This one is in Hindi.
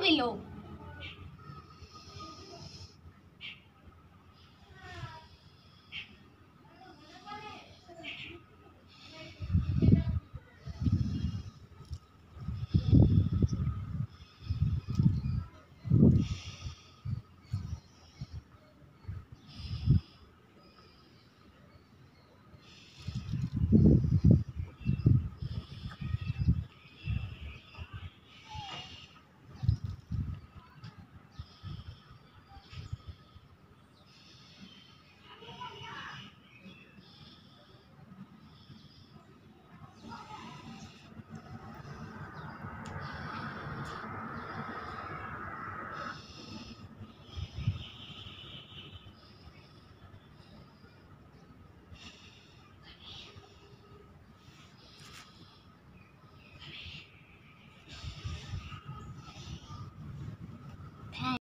below.